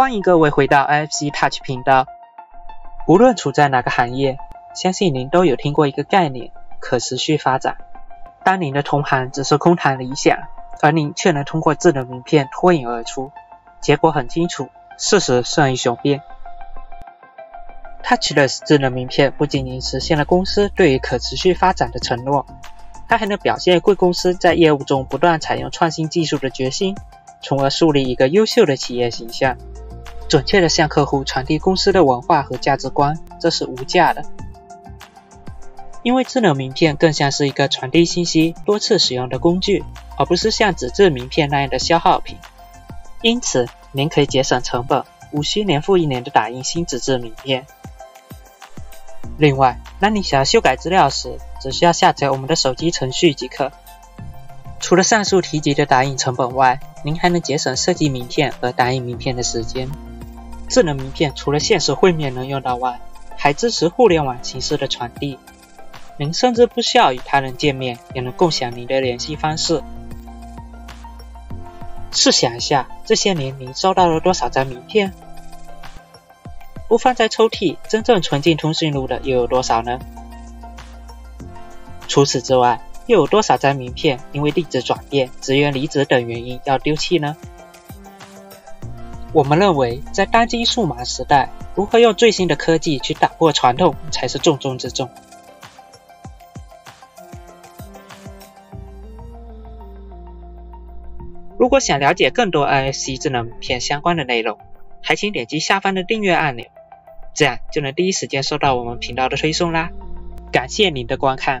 欢迎各位回到 IFC Touch 频道。无论处在哪个行业，相信您都有听过一个概念——可持续发展。当您的同行只是空谈理想，而您却能通过智能名片脱颖而出，结果很清楚，事实胜于雄辩。Touchless 智能名片不仅仅实现了公司对于可持续发展的承诺，它还能表现贵公司在业务中不断采用创新技术的决心，从而树立一个优秀的企业形象。准确的向客户传递公司的文化和价值观，这是无价的。因为智能名片更像是一个传递信息、多次使用的工具，而不是像纸质名片那样的消耗品。因此，您可以节省成本，无需年复一年的打印新纸质名片。另外，当你想要修改资料时，只需要下载我们的手机程序即可。除了上述提及的打印成本外，您还能节省设计名片和打印名片的时间。智能名片除了现实会面能用到外，还支持互联网形式的传递。您甚至不需要与他人见面，也能共享您的联系方式。试想一下，这些年您收到了多少张名片？不放在抽屉，真正存进通讯录的又有多少呢？除此之外，又有多少张名片因为地址转变、职员离职等原因要丢弃呢？我们认为，在当今数码时代，如何用最新的科技去打破传统，才是重中之重。如果想了解更多 IFC 智能片相关的内容，还请点击下方的订阅按钮，这样就能第一时间收到我们频道的推送啦。感谢您的观看。